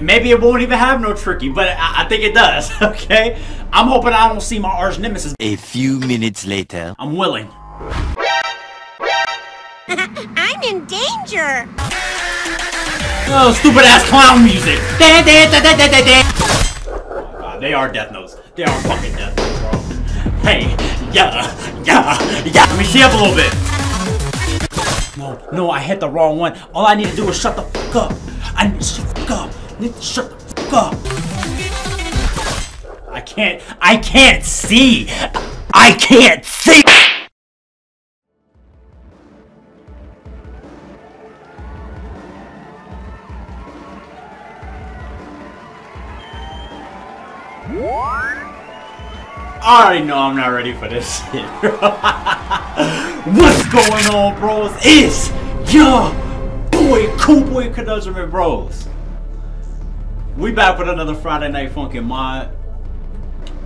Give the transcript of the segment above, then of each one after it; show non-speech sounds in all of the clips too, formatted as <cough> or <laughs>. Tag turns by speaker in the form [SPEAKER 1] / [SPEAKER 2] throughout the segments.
[SPEAKER 1] Maybe it won't even have no tricky, but I, I think it does, <laughs> okay? I'm hoping I don't see my arch nemesis.
[SPEAKER 2] A few minutes later.
[SPEAKER 1] I'm willing. <laughs>
[SPEAKER 3] I'm in danger.
[SPEAKER 1] Oh, stupid ass clown music. Da, da, da, da, da, da, da. Oh, God, they are death notes. They are fucking death notes, bro. Hey, yeah, yeah, yeah. Let me see up a little bit. No, no, I hit the wrong one. All I need to do is shut the fuck up. I need to shut the fuck up. Shut the fuck up. I can't, I can't see. I can't see. I already know I'm not ready for this. <laughs> What's going on, bros? It's your boy, Cool Boy Conundrum and Bros. We back with another Friday Night Funkin' mod.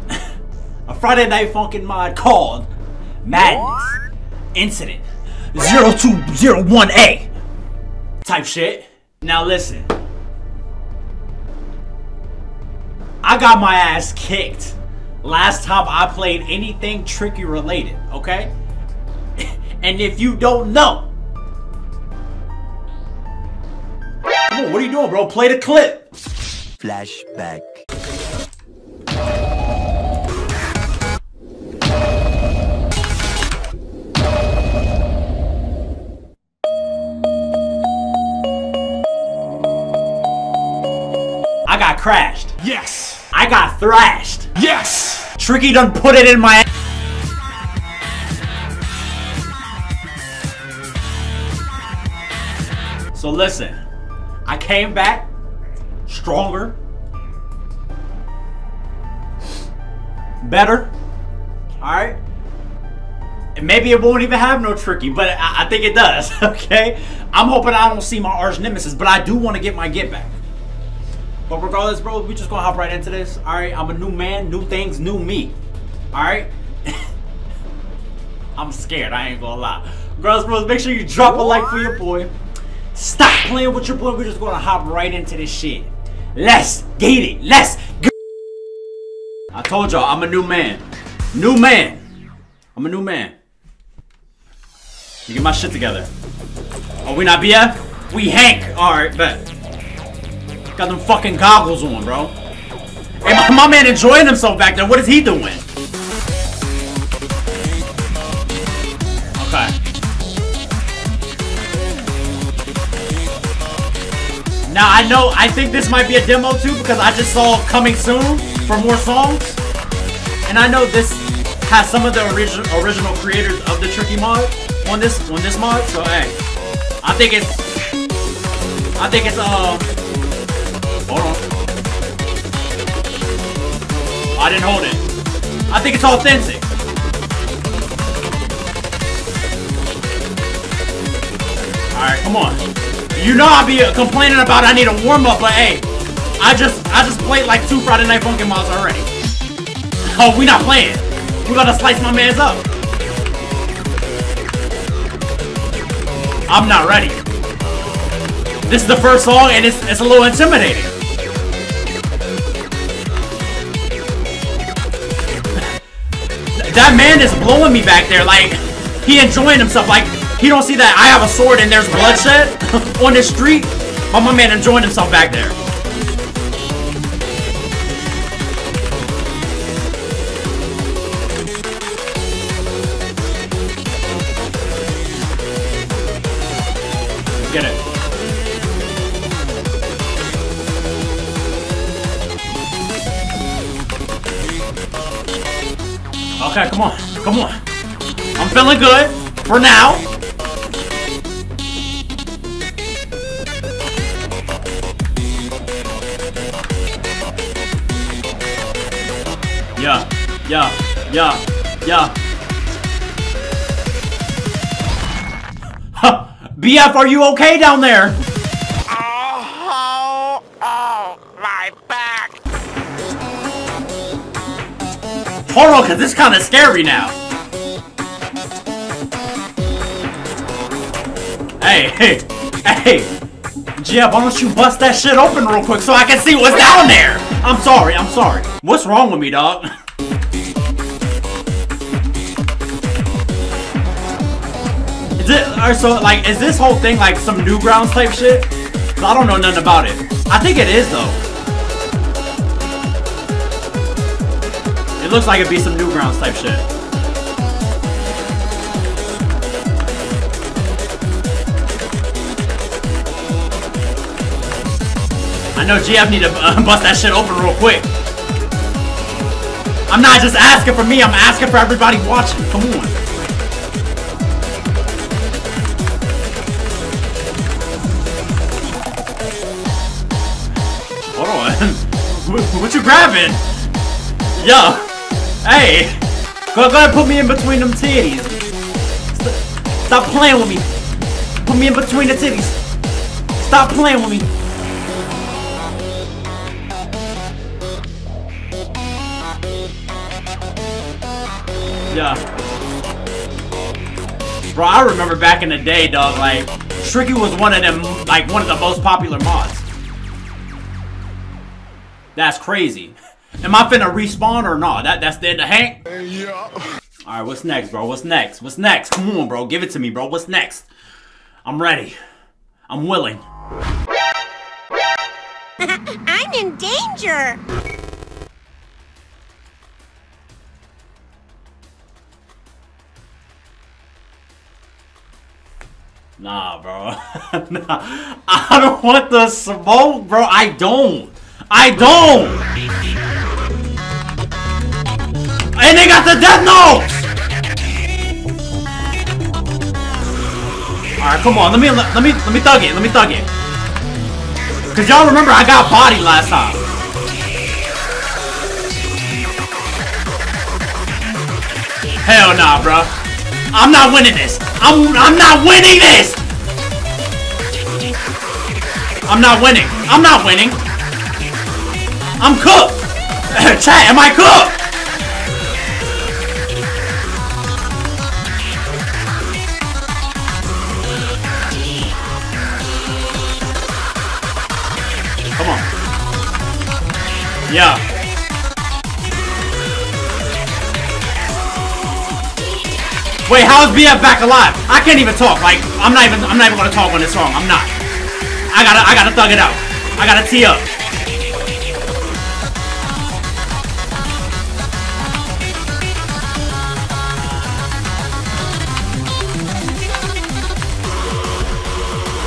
[SPEAKER 1] <laughs> A Friday Night Funkin' mod called Madness Incident 0201A type shit. Now listen. I got my ass kicked last time I played anything tricky related, okay? <laughs> and if you don't know, come on, what are you doing, bro? Play the clip.
[SPEAKER 2] Flashback.
[SPEAKER 1] I got crashed.
[SPEAKER 4] Yes!
[SPEAKER 1] I got thrashed.
[SPEAKER 4] Yes!
[SPEAKER 1] Tricky done put it in my So listen, I came back stronger, better. Alright? And maybe it won't even have no tricky, but I, I think it does, <laughs> okay? I'm hoping I don't see my arch nemesis, but I do want to get my get back. But regardless, bro, we just gonna hop right into this. Alright, I'm a new man, new things, new me. Alright? <laughs> I'm scared, I ain't gonna lie. Girls, bros, make sure you drop a like for your boy. Stop playing with your boy, we're just gonna hop right into this shit. Let's get it, let's go. I told y'all, I'm a new man. New man. I'm a new man. You get my shit together. Oh, we not BF? We Hank. Alright, bet. Got them fucking goggles on, bro. Hey, my, my man enjoying himself back there. What is he doing? Now, I know, I think this might be a demo too because I just saw coming soon for more songs. And I know this has some of the original original creators of the Tricky mod on this on this mod. So, hey, I think it's, I think it's, uh, Hold on. I didn't hold it. I think it's authentic. Alright, come on. You know I'll be complaining about I need a warm-up, but hey, I just I just played like two Friday Night Funkin' mods already. Oh, we not playing. We gotta slice my man's up. I'm not ready. This is the first song and it's, it's a little intimidating. that man is blowing me back there. Like, he enjoying himself. Like, he don't see that I have a sword and there's bloodshed <laughs> on the street. But my man enjoying himself back there. Get it. Okay, come on. Come on. I'm feeling good for now. Yeah. Huh. BF, are you okay down there?
[SPEAKER 4] Oh, oh, oh, my back!
[SPEAKER 1] Hold on, cause this is kind of scary now. Hey, hey, hey! Jeff, why don't you bust that shit open real quick so I can see what's down there? I'm sorry, I'm sorry. What's wrong with me, dog? <laughs> Is or so, like, is this whole thing like some Newgrounds type shit? I don't know nothing about it. I think it is, though. It looks like it'd be some Newgrounds type shit. I know GF need to uh, <laughs> bust that shit open real quick. I'm not just asking for me, I'm asking for everybody watching. Come on. What, you grabbing? Yo. Hey. Go, go ahead put me in between them titties. Stop playing with me. Put me in between the titties. Stop playing with me. Yeah. Bro, I remember back in the day, dog, like, Tricky was one of them, like, one of the most popular mods. That's crazy. Am I finna respawn or not? That That's the end of Hank?
[SPEAKER 4] Yeah.
[SPEAKER 1] Alright, what's next, bro? What's next? What's next? Come on, bro. Give it to me, bro. What's next? I'm ready. I'm willing. <laughs>
[SPEAKER 3] I'm in danger.
[SPEAKER 1] Nah, bro. <laughs> nah. I don't want the smoke, bro. I don't. I don't. And they got the death note. All right, come on. Let me let, me let me thug it. Let me thug it. Cause y'all remember I got body last time. Hell nah, bro. I'm not winning this. I'm I'm not winning this. I'm not winning. I'm not winning. I'm cooked. <laughs> Chat, am I cooked? Come on. Yeah. Wait, how is BF back alive? I can't even talk. Like, I'm not even I'm not even gonna talk on this song. I'm not. I gotta I gotta thug it out. I gotta tee up.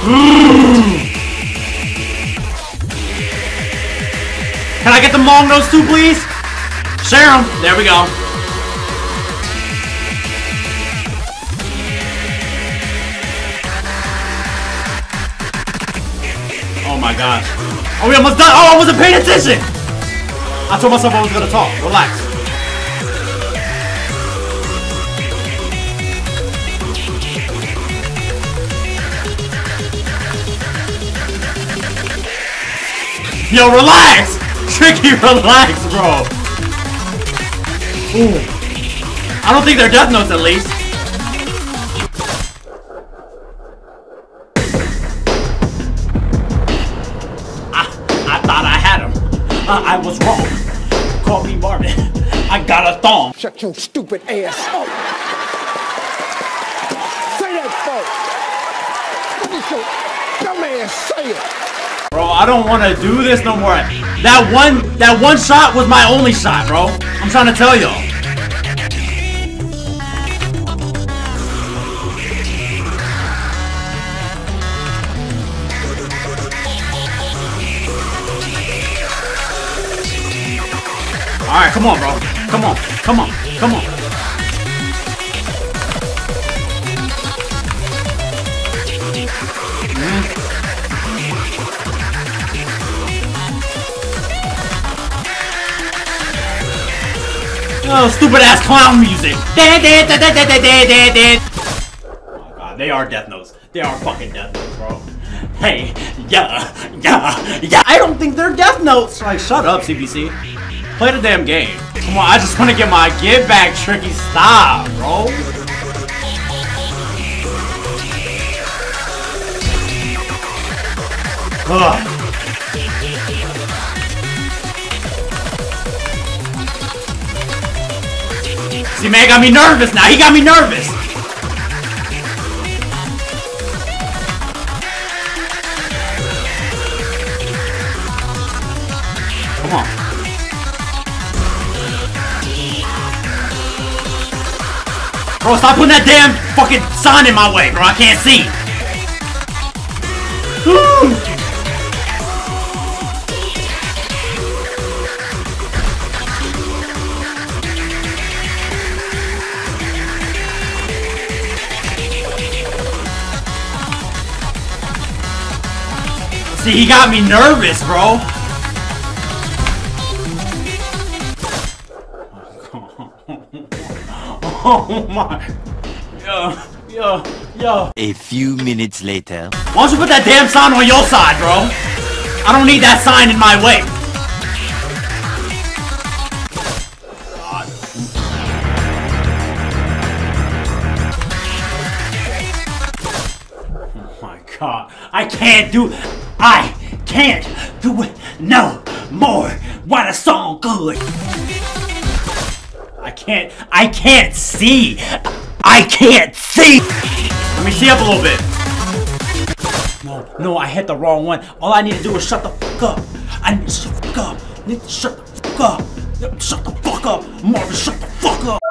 [SPEAKER 1] Can I get the long nose too, please? Share them. There we go. Oh my gosh. Are we almost done? Oh, I wasn't paying attention! I told myself I was gonna talk. Relax. Yo, relax! Tricky, <laughs> relax, bro. Ooh. I don't think they're death notes at least. I, I thought I had him. Uh, I was wrong. Call me Marvin. <laughs> I got a thong.
[SPEAKER 5] Shut your stupid ass up. Say that, folks. Look at your dumb ass say it.
[SPEAKER 1] Bro, I don't want to do this no more. That one, that one shot was my only shot, bro. I'm trying to tell y'all. All right, come on, bro. Come on, come on, come on. Oh, stupid ass clown music. Oh god, they are death notes. They are fucking death notes, bro. Hey, yeah, yeah, yeah. I don't think they're death notes. Like, shut up, CBC. Play the damn game. Come on, I just want to get my get back tricky. Stop, bro. Ugh. See, man got me nervous now. He got me nervous. Come on. Bro, stop putting that damn fucking sign in my way, bro. I can't see. See, he got me nervous, bro. Oh my. Yo, yo, yo.
[SPEAKER 2] A few minutes later.
[SPEAKER 1] Why don't you put that damn sign on your side, bro? I don't need that sign in my way. Oh my god. I can't do I can't do it no more. Why the song good? I can't I can't see. I can't see. Let me see up a little bit. No, no, I hit the wrong one. All I need to do is shut the fuck up. I need to shut the fuck up. I need to shut the fuck up. Shut the fuck up. Marvin, shut the fuck up.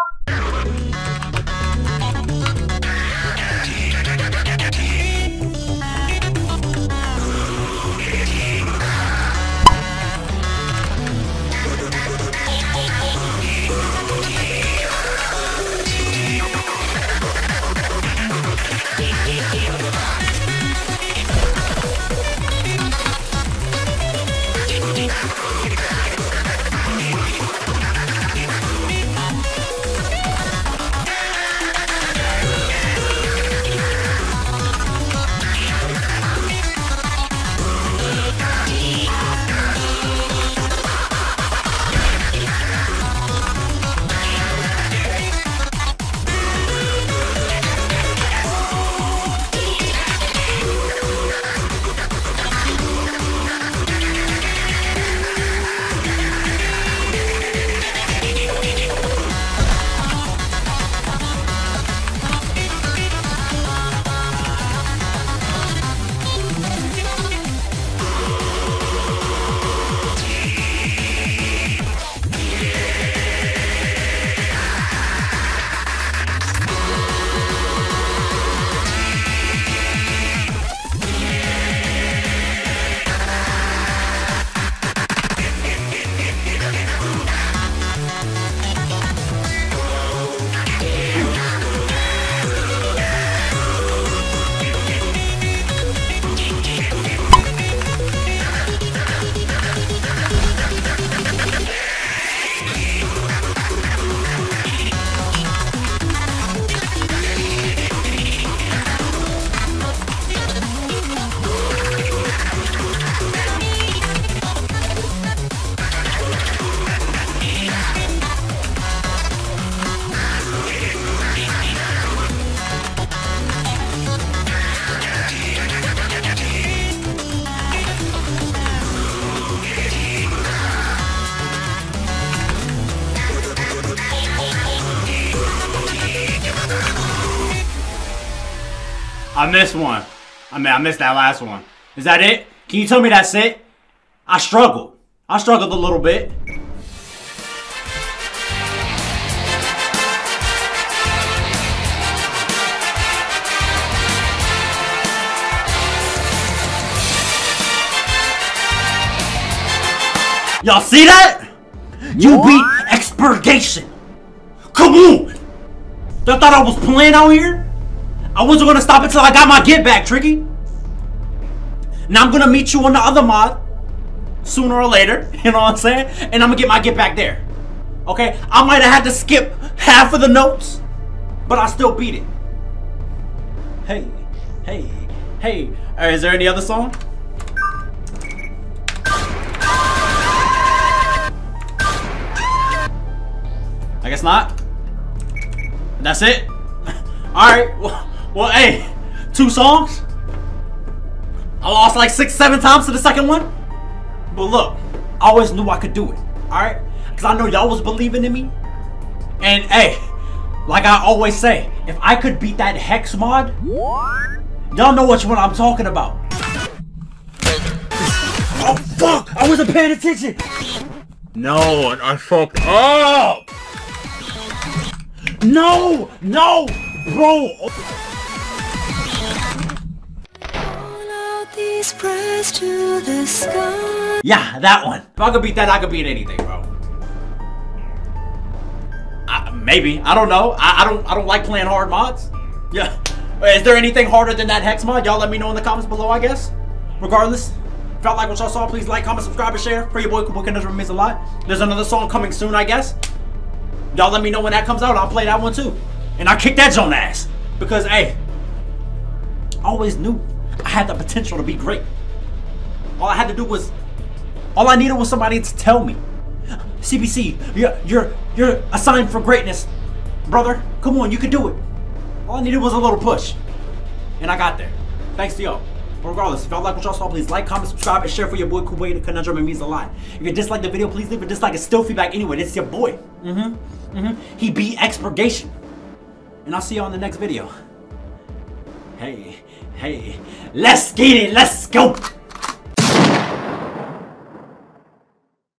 [SPEAKER 1] I missed one. I mean, I missed that last one. Is that it? Can you tell me that's it? I struggled. I struggled a little bit. Y'all see that? You beat expurgation. Come on. Y'all thought I was playing out here? I wasn't gonna stop until I got my get back, Tricky. Now I'm gonna meet you on the other mod sooner or later, <laughs> you know what I'm saying? And I'm gonna get my get back there. Okay? I might have had to skip half of the notes, but I still beat it. Hey, hey, hey. Alright, is there any other song? I guess not. That's it? <laughs> Alright, well, well, hey, two songs? I lost like six, seven times to the second one. But look, I always knew I could do it. Alright? Because I know y'all was believing in me. And hey, like I always say, if I could beat that Hex mod, y'all know which one I'm talking about. Oh fuck! I wasn't paying attention!
[SPEAKER 4] No, and I fucked up.
[SPEAKER 1] No! No! Bro!
[SPEAKER 6] These prayers to the sky.
[SPEAKER 1] Yeah, that one. If I could beat that, I could beat anything, bro. Maybe. I don't know. I, I don't I don't like playing hard mods. Yeah. Is there anything harder than that Hex mod? Y'all let me know in the comments below, I guess. Regardless. If y'all like what y'all saw, please like, comment, subscribe, and share. For your boy Cool Boy Conundrum means a lot. There's another song coming soon, I guess. Y'all let me know when that comes out. I'll play that one too. And I kick that zone ass. Because, hey, always knew I had the potential to be great. All I had to do was, all I needed was somebody to tell me. CBC, you're, you're, you're assigned for greatness. Brother, come on, you can do it. All I needed was a little push. And I got there. Thanks to y'all. But regardless, if y'all like what y'all saw, please like, comment, subscribe, and share for your boy Kuwait the Conundrum. It means a lot. If you dislike the video, please leave a dislike. It's still feedback anyway. This is your boy. Mm-hmm. Mm-hmm. He be expurgation. And I'll see you on the next video. Hey, hey, let's get it. Let's go.